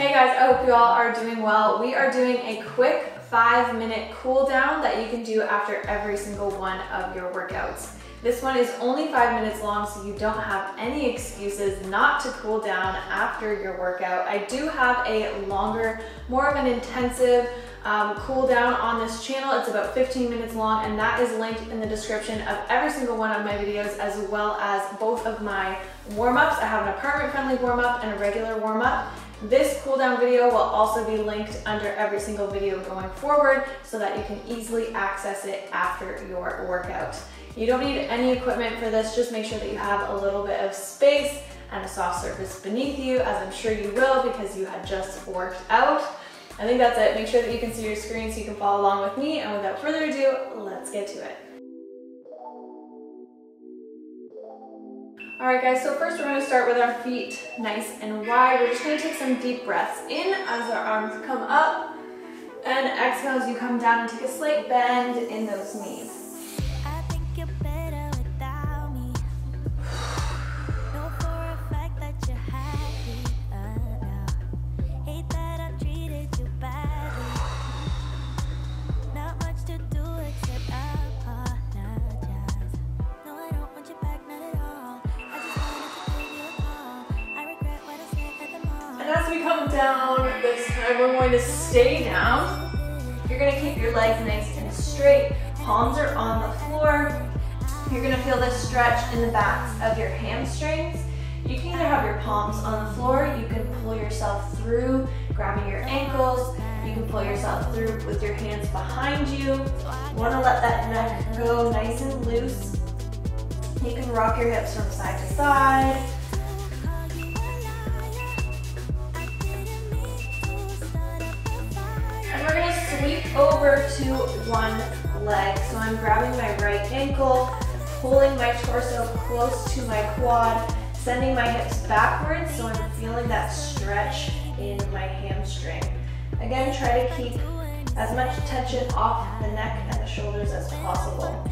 Hey guys, I hope you all are doing well. We are doing a quick five minute cool down that you can do after every single one of your workouts. This one is only five minutes long, so you don't have any excuses not to cool down after your workout. I do have a longer, more of an intensive um, cool down on this channel. It's about 15 minutes long, and that is linked in the description of every single one of my videos, as well as both of my warm-ups. I have an apartment-friendly warm-up and a regular warm-up. This cool down video will also be linked under every single video going forward so that you can easily access it after your workout. You don't need any equipment for this, just make sure that you have a little bit of space and a soft surface beneath you, as I'm sure you will because you had just worked out. I think that's it. Make sure that you can see your screen so you can follow along with me, and without further ado, let's get to it. All right guys, so first we're gonna start with our feet nice and wide. We're just gonna take some deep breaths in as our arms come up, and exhale as you come down and take a slight bend in those knees. We come down, this time we're going to stay down. You're gonna keep your legs nice and straight. Palms are on the floor. You're gonna feel this stretch in the backs of your hamstrings. You can either have your palms on the floor, you can pull yourself through, grabbing your ankles. You can pull yourself through with your hands behind you. You wanna let that neck go nice and loose. You can rock your hips from side to side. Sweep over to one leg. So I'm grabbing my right ankle, pulling my torso close to my quad, sending my hips backwards so I'm feeling that stretch in my hamstring. Again, try to keep as much tension off the neck and the shoulders as possible.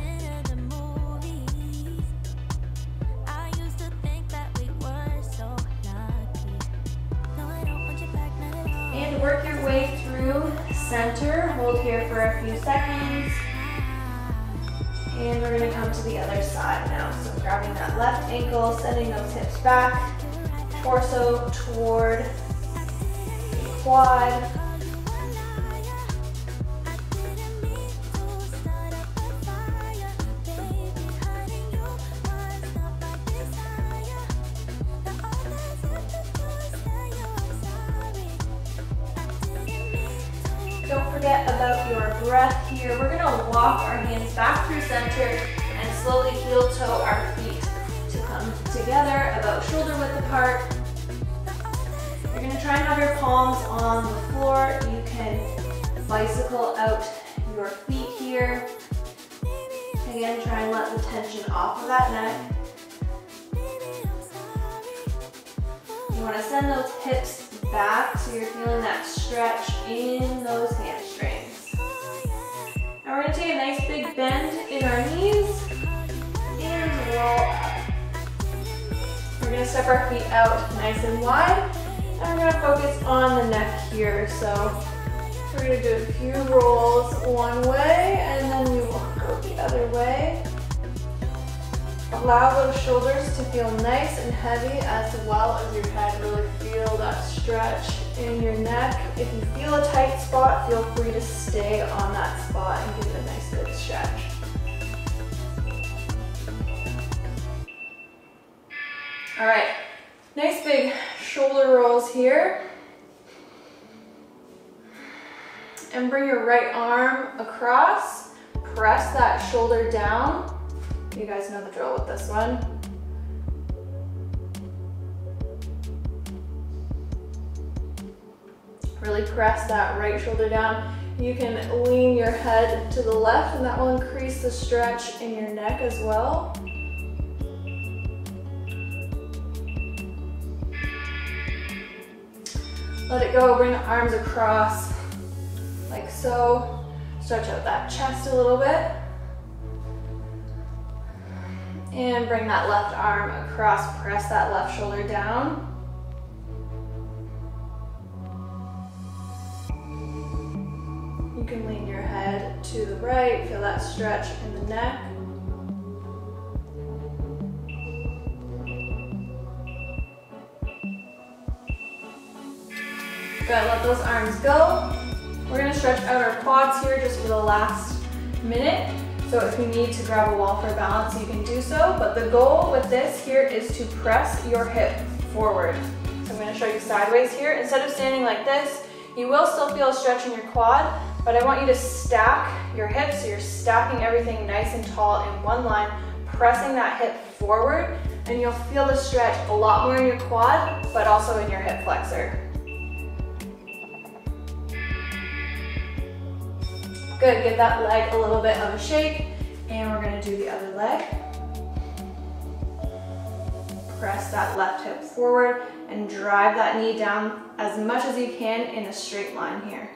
Center. Hold here for a few seconds. And we're gonna come to the other side now. So grabbing that left ankle, sending those hips back, torso toward the quad. Forget about your breath here. We're gonna walk our hands back through center and slowly heel toe our feet to come together about shoulder width apart. You're gonna try and have your palms on the floor. You can bicycle out your feet here. Again, try and let the tension off of that neck. You wanna send those hips back so you're feeling that stretch in those hamstrings. Now we're gonna take a nice big bend in our knees and roll up. We're gonna step our feet out nice and wide and we're gonna focus on the neck here. So we're gonna do a few rolls one way and then we will go the other way. Allow those shoulders to feel nice and heavy as well as your head. Really feel that stretch in your neck. If you feel a tight spot, feel free to stay on that spot and give it a nice big stretch. All right, nice big shoulder rolls here. And bring your right arm across. Press that shoulder down you guys know the drill with this one. Really press that right shoulder down. You can lean your head to the left and that will increase the stretch in your neck as well. Let it go, bring the arms across like so. Stretch out that chest a little bit. And bring that left arm across, press that left shoulder down. You can lean your head to the right, feel that stretch in the neck. Good, let those arms go. We're gonna stretch out our quads here just for the last minute. So if you need to grab a wall for balance, you can do so. But the goal with this here is to press your hip forward. So I'm gonna show you sideways here. Instead of standing like this, you will still feel a stretch in your quad, but I want you to stack your hips. So you're stacking everything nice and tall in one line, pressing that hip forward, and you'll feel the stretch a lot more in your quad, but also in your hip flexor. Good, give that leg a little bit of a shake, and we're gonna do the other leg. Press that left hip forward and drive that knee down as much as you can in a straight line here.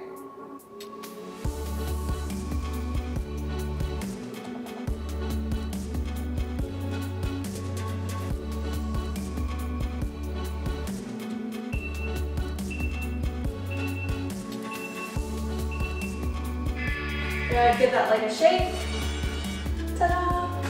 Good, give that leg a shake. Ta-da!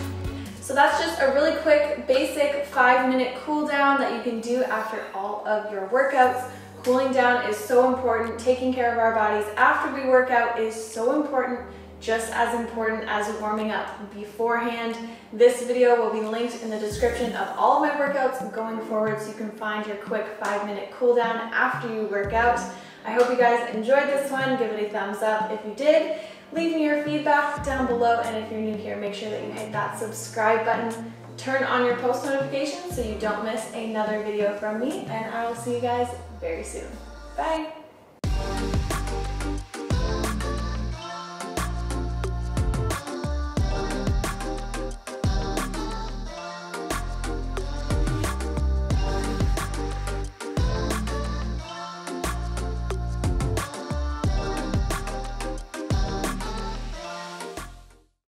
So that's just a really quick, basic five minute cool down that you can do after all of your workouts. Cooling down is so important. Taking care of our bodies after we work out is so important, just as important as warming up beforehand. This video will be linked in the description of all my workouts going forward so you can find your quick five minute cool down after you work out. I hope you guys enjoyed this one. Give it a thumbs up if you did. Leave me your feedback down below, and if you're new here, make sure that you hit that subscribe button. Turn on your post notifications so you don't miss another video from me, and I will see you guys very soon. Bye!